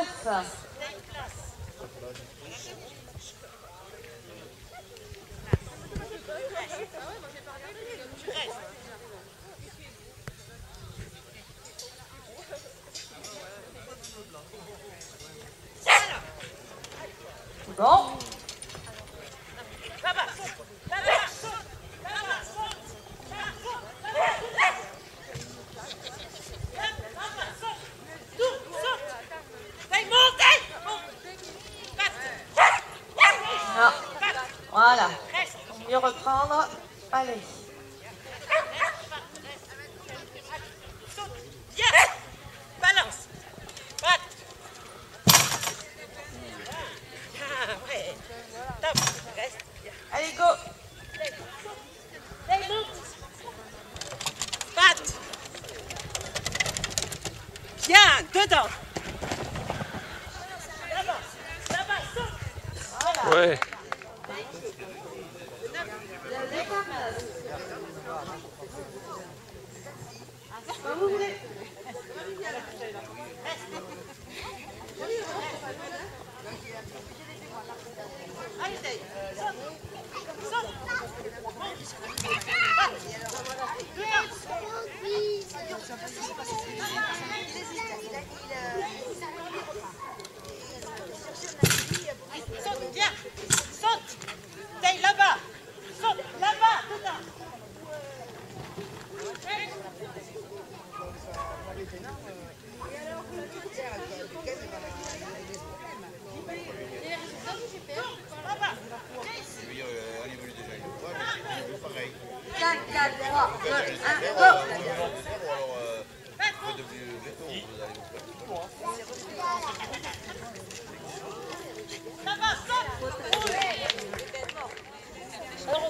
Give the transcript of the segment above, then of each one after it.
Alpha. Bon. Voilà. Pour mieux reprendre. Allez. Balance. Patte. Ah ouais. Top. Reste. Bien. Allez, go. Patte. Bien. Dedans. Là-bas. Là-bas. Saute. Voilà. Ouais. Vous voulez. Allez, Dave. Saute. Saute. Saute. Bien. Saute. Dave, là-bas. Saute. Là-bas. Dedans. Là-bas. Lui, euh, on évolue déjà une fois, mais il veut pareil. 4, 4, 3, 2, 1, Ou go. alors, euh, vous faites du veto, vous allez vous faire. Là-bas. Saute.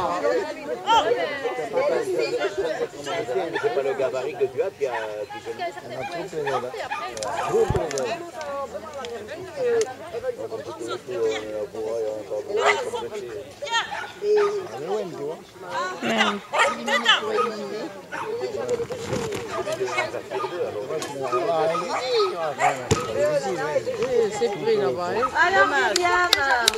pas le gabarit que tu as qui a qui se C'est pris là-bas. hein. Alors.